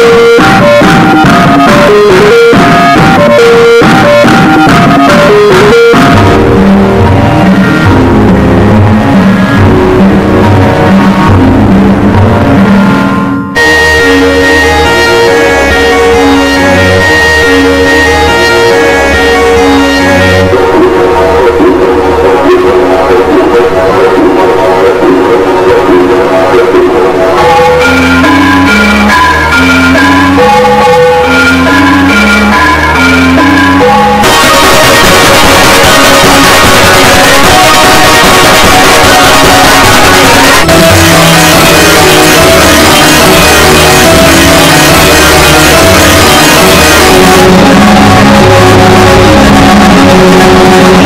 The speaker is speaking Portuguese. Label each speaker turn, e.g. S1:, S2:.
S1: Música Thank you.